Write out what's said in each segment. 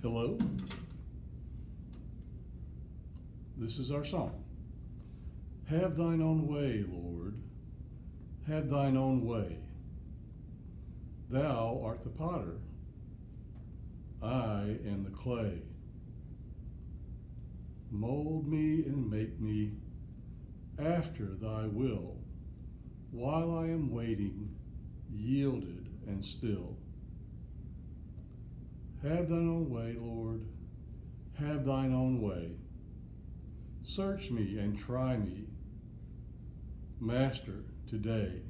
Hello? This is our song. Have thine own way, Lord. Have thine own way. Thou art the potter. I am the clay. Mold me and make me after thy will, while I am waiting, yielded and still. Have thine own way, Lord, have thine own way. Search me and try me, Master, today.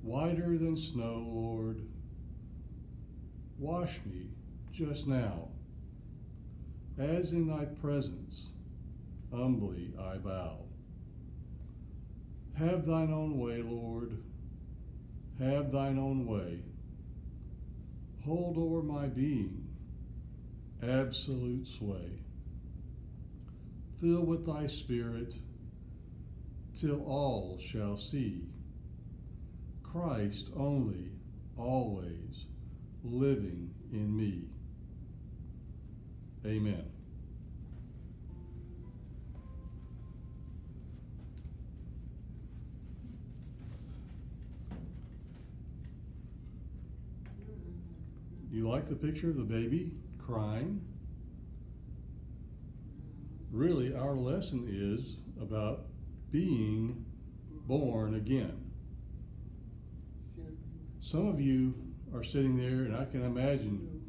Whiter than snow, Lord, wash me just now. As in thy presence, humbly I bow. Have thine own way, Lord, have thine own way hold over my being absolute sway. Fill with thy spirit till all shall see Christ only, always living in me. Amen. Like the picture of the baby crying? Really, our lesson is about being born again. Some of you are sitting there, and I can imagine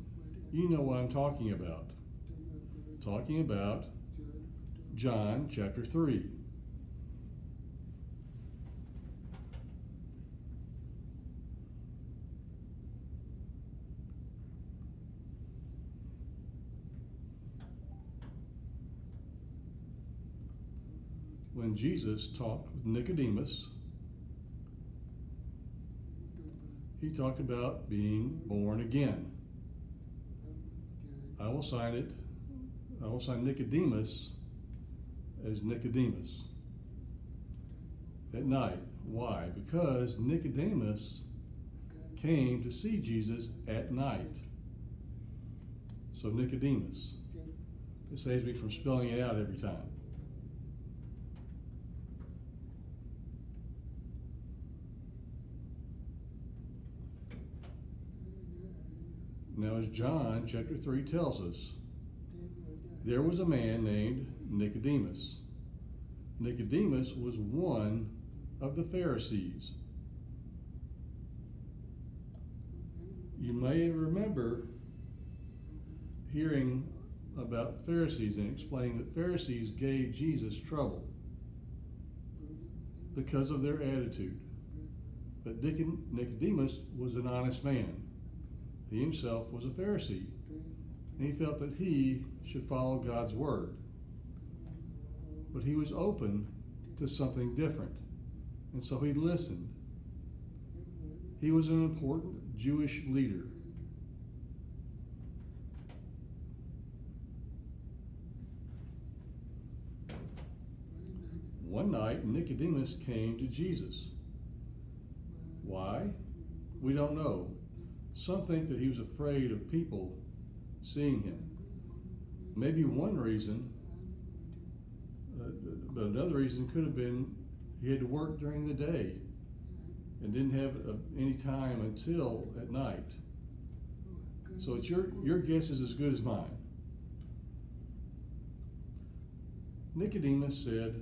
you know what I'm talking about. Talking about John chapter 3. When Jesus talked with Nicodemus, he talked about being born again. I will sign it, I will sign Nicodemus as Nicodemus at night. Why? Because Nicodemus came to see Jesus at night. So Nicodemus. It saves me from spelling it out every time. Now, as John chapter 3 tells us, there was a man named Nicodemus. Nicodemus was one of the Pharisees. You may remember hearing about Pharisees and explaining that Pharisees gave Jesus trouble because of their attitude. But Nicodemus was an honest man. He himself was a Pharisee, and he felt that he should follow God's word. But he was open to something different, and so he listened. He was an important Jewish leader. One night, Nicodemus came to Jesus. Why? We don't know. Some think that he was afraid of people seeing him. Maybe one reason, uh, but another reason could have been he had to work during the day and didn't have uh, any time until at night. So it's your, your guess is as good as mine. Nicodemus said,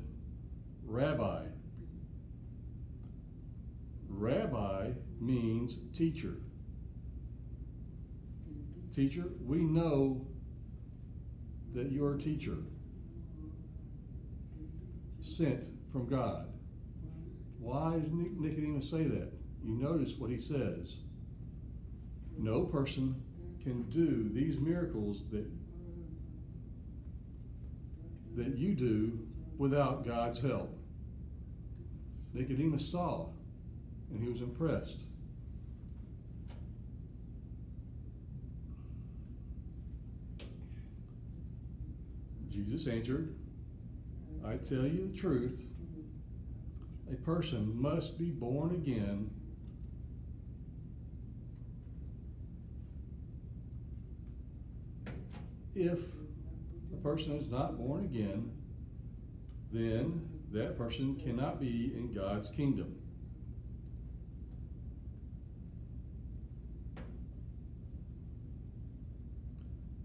Rabbi. Rabbi means teacher. Teacher, we know that you're a teacher sent from God. Why does Nicodemus say that? You notice what he says. No person can do these miracles that that you do without God's help. Nicodemus saw and he was impressed. Jesus answered, I tell you the truth. A person must be born again if a person is not born again, then that person cannot be in God's kingdom.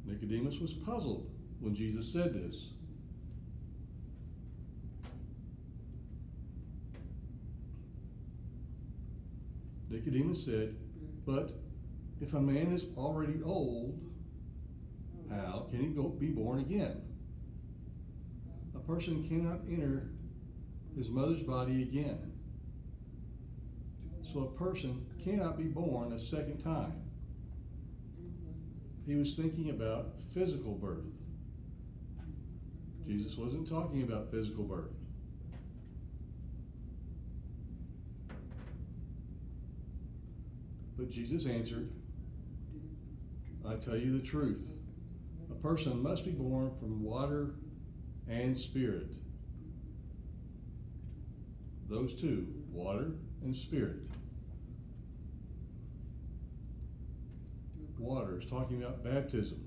Nicodemus was puzzled when Jesus said this. Nicodemus said, But if a man is already old, how can he go, be born again? A person cannot enter his mother's body again. So a person cannot be born a second time. He was thinking about physical birth. Jesus wasn't talking about physical birth. But Jesus answered, I tell you the truth. A person must be born from water and spirit. Those two, water and spirit. Water is talking about baptism.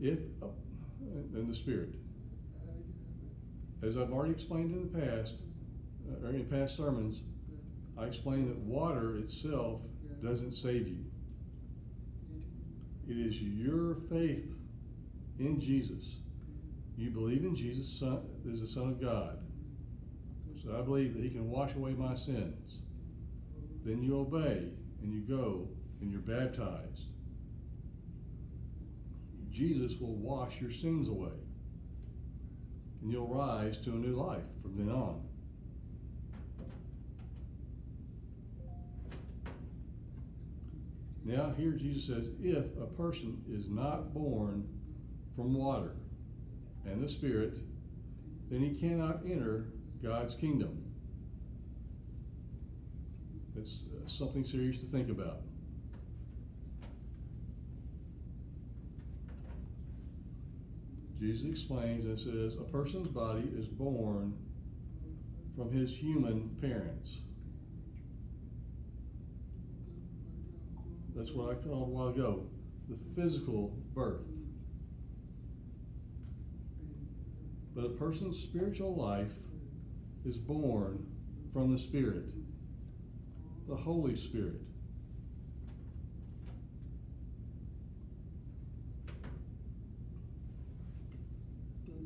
If, uh, and the spirit. As I've already explained in the past, uh, or in past sermons, I explained that water itself doesn't save you. It is your faith in Jesus. You believe in Jesus son, as the Son of God. So I believe that He can wash away my sins. Then you obey and you go and you're baptized. Jesus will wash your sins away. And you'll rise to a new life from then on. Now, here Jesus says, if a person is not born from water and the Spirit, then he cannot enter God's kingdom. It's uh, something serious to think about. Jesus explains and says, a person's body is born from his human parents. That's what I called a while ago the physical birth. But a person's spiritual life is born from the Spirit, the Holy Spirit.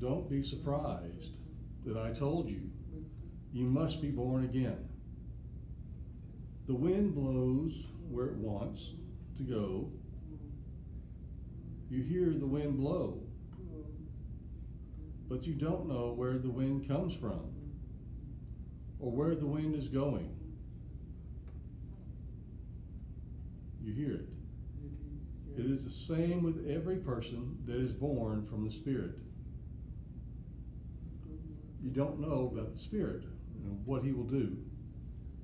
Don't be surprised that I told you you must be born again. The wind blows where it wants to go. You hear the wind blow, but you don't know where the wind comes from or where the wind is going. You hear it. It is the same with every person that is born from the Spirit. You don't know about the Spirit and what He will do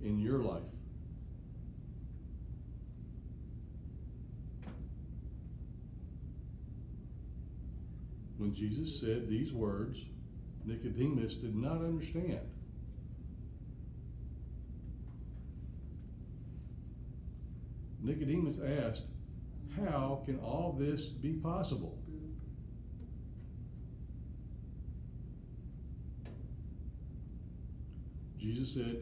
in your life. When Jesus said these words, Nicodemus did not understand. Nicodemus asked, How can all this be possible? Jesus said,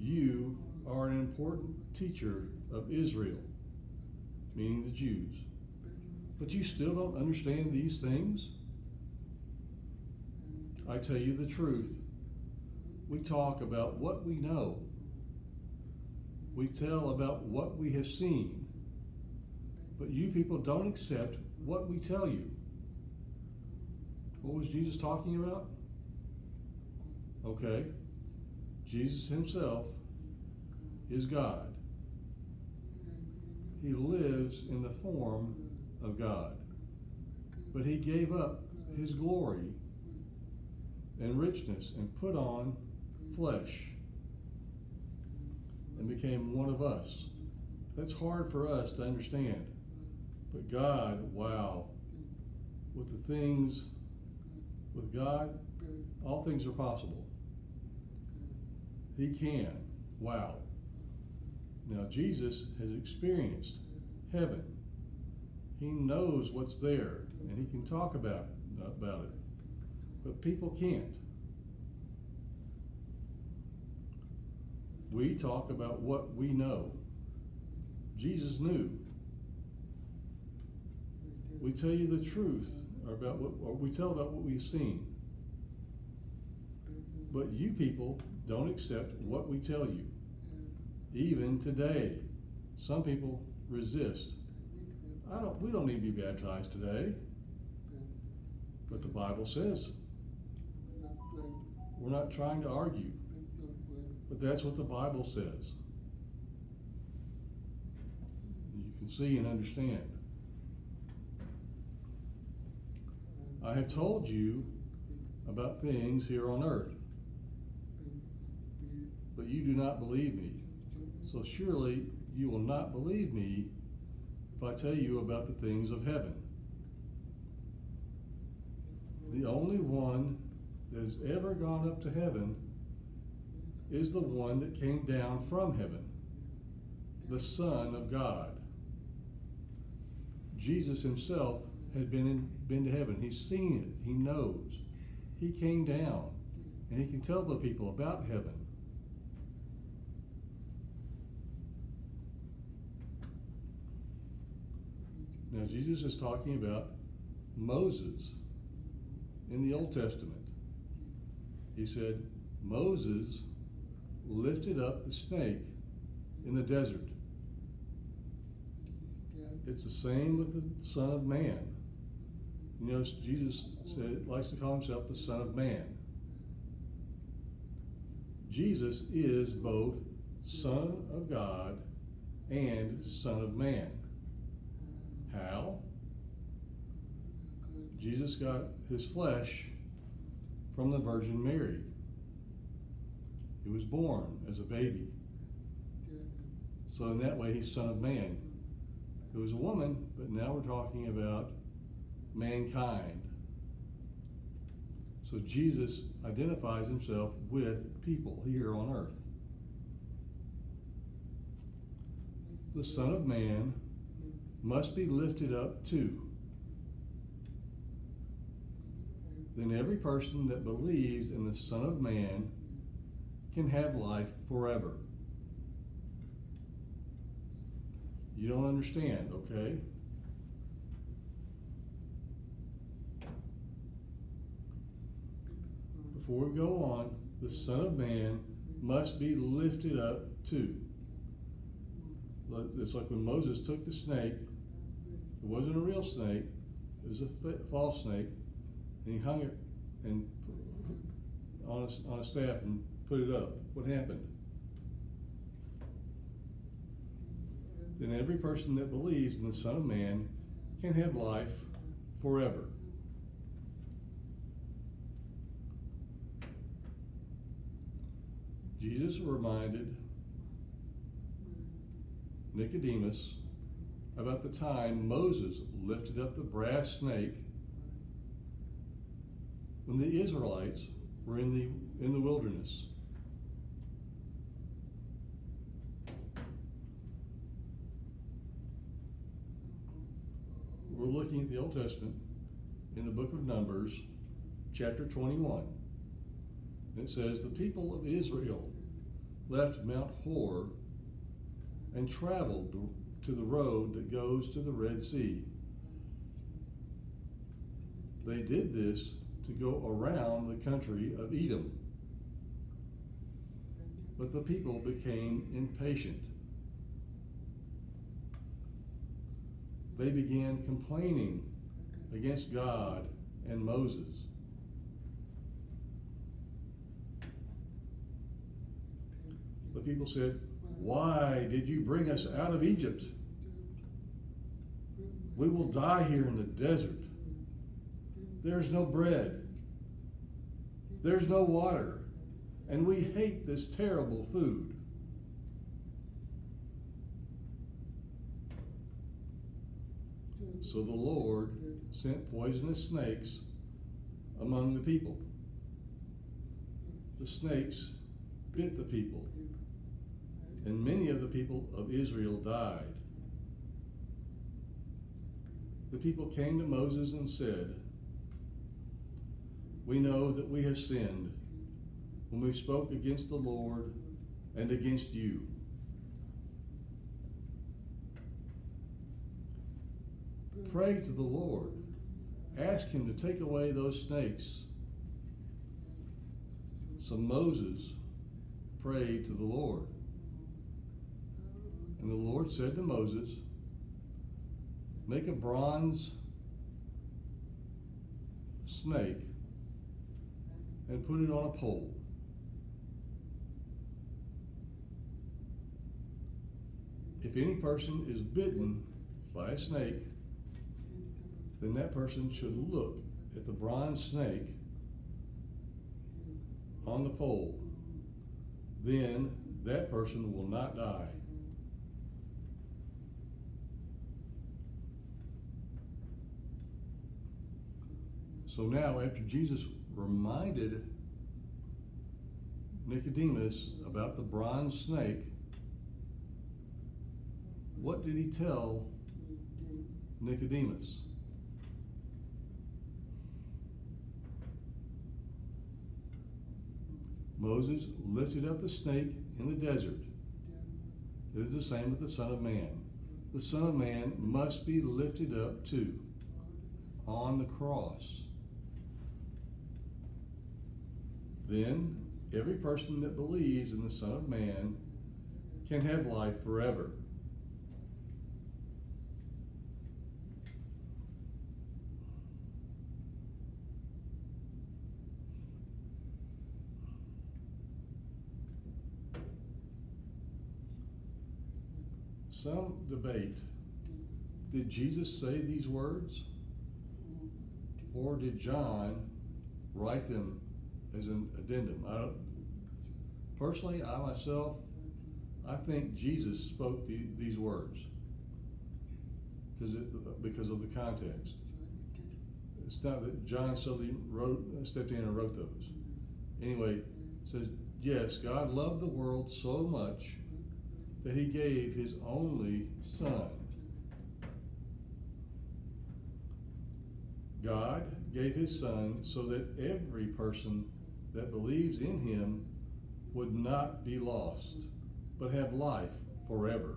You are an important teacher of Israel, meaning the Jews. But you still don't understand these things? I tell you the truth. We talk about what we know. We tell about what we have seen. But you people don't accept what we tell you. What was Jesus talking about? Okay. Jesus himself is God. He lives in the form of God. But he gave up his glory and richness and put on flesh and became one of us. That's hard for us to understand. But God, wow, with the things, with God, all things are possible. He can. Wow. Now, Jesus has experienced heaven. He knows what's there and he can talk about, about it. But people can't. We talk about what we know. Jesus knew. We tell you the truth about what, we tell about what we've seen. But you people don't accept what we tell you. Even today, some people resist. I don't, we don't need to be baptized today. But the Bible says we're not trying to argue. But that's what the Bible says. You can see and understand. I have told you about things here on earth, but you do not believe me. So surely you will not believe me if I tell you about the things of heaven. The only one that has ever gone up to heaven is the one that came down from heaven, the Son of God. Jesus himself had been in, been to heaven. He's seen it. He knows. He came down, and he can tell the people about heaven. Now Jesus is talking about Moses in the Old Testament. He said, Moses lifted up the snake in the desert. It's the same with the Son of Man. You know, Jesus said, likes to call himself the Son of Man. Jesus is both Son of God and Son of Man. How? Jesus got his flesh from the Virgin Mary. He was born as a baby. So in that way, he's Son of Man. It was a woman, but now we're talking about mankind. So Jesus identifies himself with people here on earth. The Son of Man must be lifted up too. Then every person that believes in the Son of Man can have life forever. You don't understand, okay? Before we go on, the Son of Man must be lifted up too. It's like when Moses took the snake, it wasn't a real snake, it was a false snake, and he hung it and on a, on a staff and put it up. What happened? Then every person that believes in the Son of Man can have life forever. Jesus reminded Nicodemus about the time Moses lifted up the brass snake when the Israelites were in the in the wilderness. We're looking at the Old Testament in the book of Numbers, chapter 21. It says, The people of Israel left Mount Hor and traveled to the road that goes to the Red Sea. They did this to go around the country of Edom. But the people became impatient. They began complaining against God and Moses. The people said, Why did you bring us out of Egypt? We will die here in the desert. There's no bread. There's no water. And we hate this terrible food. So the Lord sent poisonous snakes among the people. The snakes bit the people, and many of the people of Israel died. the people came to Moses and said, We know that we have sinned when we spoke against the Lord and against you. Pray to the Lord. Ask him to take away those snakes. So Moses prayed to the Lord. And the Lord said to Moses, Make a bronze snake and put it on a pole. If any person is bitten by a snake, then that person should look at the bronze snake on the pole. Then that person will not die. So now, after Jesus reminded Nicodemus about the bronze snake, what did he tell Nicodemus? Moses lifted up the snake in the desert. It is the same with the Son of Man. The Son of Man must be lifted up too on the cross. Then every person that believes in the Son of Man can have life forever. Some debate did Jesus say these words? Or did John write them as an addendum? I personally, I myself, I think Jesus spoke the, these words because, it, because of the context. It's not that John suddenly wrote, stepped in and wrote those. Anyway, says, yes, God loved the world so much that he gave his only son. God gave his son so that every person that believes in him would not be lost, but have life forever.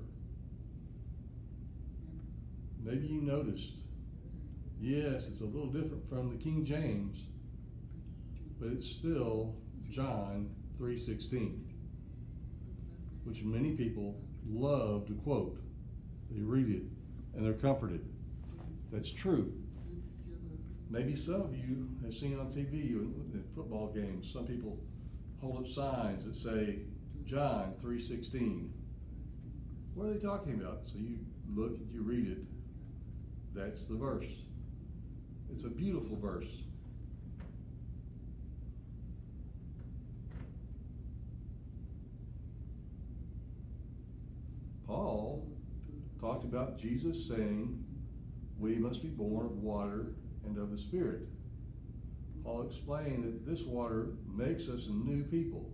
Maybe you noticed, yes, it's a little different from the King James, but it's still John 3:16 which many people love to quote. They read it and they're comforted. That's true. Maybe some of you have seen on TV in football games, some people hold up signs that say John 3:16. What are they talking about? So you look, you read it. That's the verse. It's a beautiful verse. Paul talked about Jesus saying, We must be born of water and of the Spirit. Paul explained that this water makes us new people.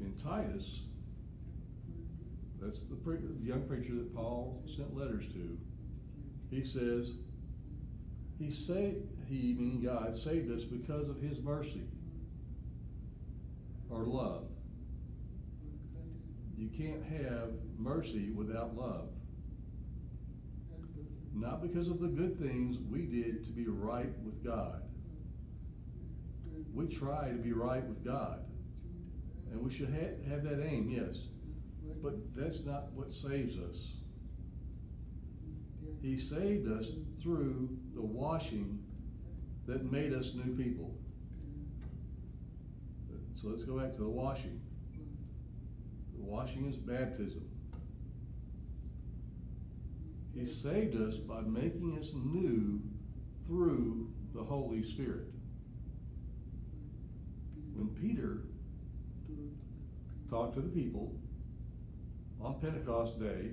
In Titus, that's the, pre- the young preacher that Paul sent letters to, he says, he saved, he, meaning God, saved us because of his mercy or love. You can't have mercy without love. Not because of the good things we did to be right with God. We try to be right with God. And we should ha- have that aim, yes. But that's not what saves us. He saved us through the washing that made us new people. So let's go back to the washing. The washing is baptism. He saved us by making us new through the Holy Spirit. When Peter talked to the people on Pentecost Day,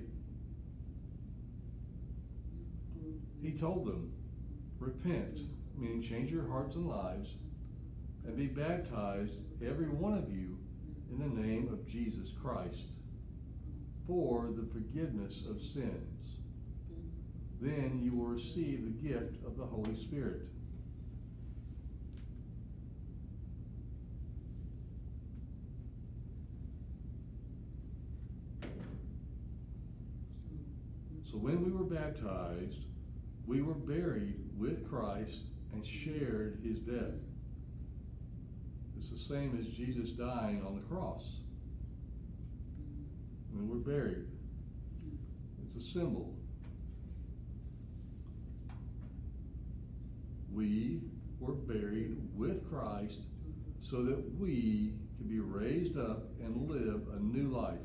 he told them, repent, meaning change your hearts and lives, and be baptized, every one of you, in the name of Jesus Christ, for the forgiveness of sins. Then you will receive the gift of the Holy Spirit. So when we were baptized, we were buried with Christ and shared his death. It's the same as Jesus dying on the cross. When we're buried, it's a symbol. We were buried with Christ so that we can be raised up and live a new life.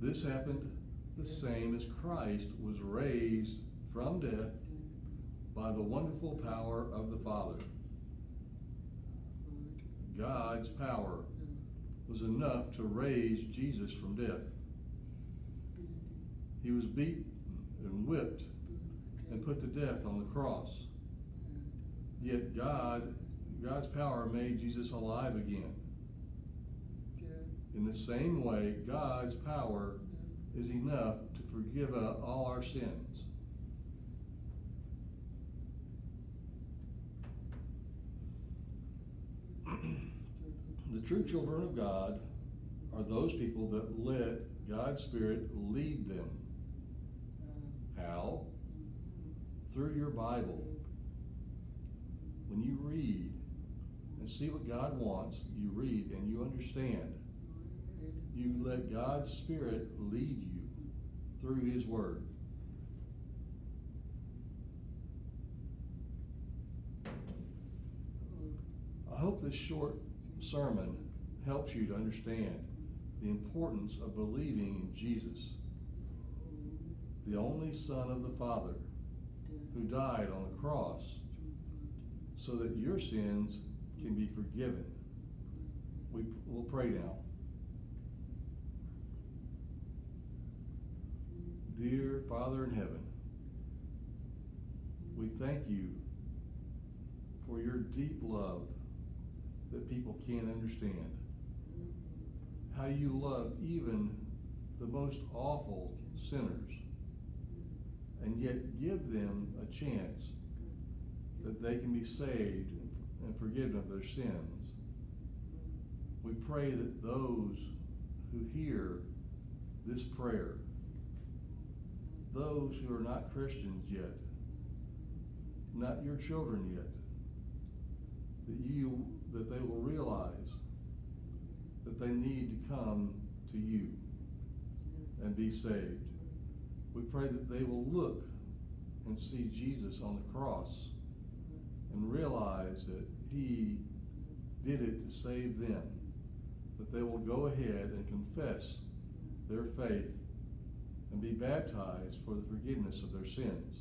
This happened the same as Christ was raised from death by the wonderful power of the Father. God's power was enough to raise Jesus from death. He was beaten and whipped and put to death on the cross. Yet God, God's power made Jesus alive again. In the same way, God's power is enough to forgive uh, all our sins. The true children of God are those people that let God's Spirit lead them. How? Through your Bible. When you read and see what God wants, you read and you understand you let God's Spirit lead you through His Word. I hope this short sermon helps you to understand the importance of believing in Jesus, the only Son of the Father, who died on the cross so that your sins can be forgiven. We will pray now. Dear Father in heaven, we thank you for your deep love that people can't understand. How you love even the most awful sinners and yet give them a chance that they can be saved and forgiven of their sins. We pray that those who hear this prayer those who are not Christians yet, not your children yet, that you that they will realize that they need to come to you and be saved. We pray that they will look and see Jesus on the cross and realize that he did it to save them, that they will go ahead and confess their faith and be baptized for the forgiveness of their sins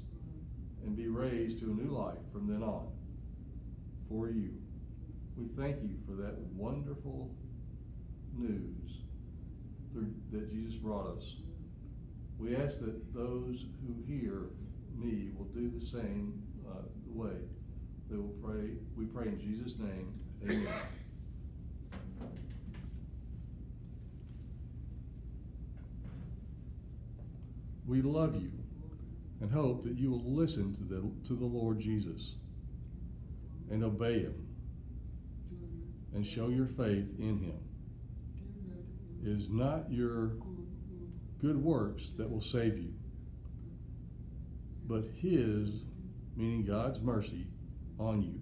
and be raised to a new life from then on for you. We thank you for that wonderful news through, that Jesus brought us. We ask that those who hear me will do the same uh, way. They will pray. We pray in Jesus' name. Amen. We love you and hope that you will listen to the, to the Lord Jesus and obey him and show your faith in him. It is not your good works that will save you, but his, meaning God's mercy, on you,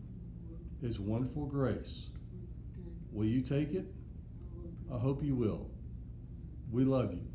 his wonderful grace. Will you take it? I hope you will. We love you.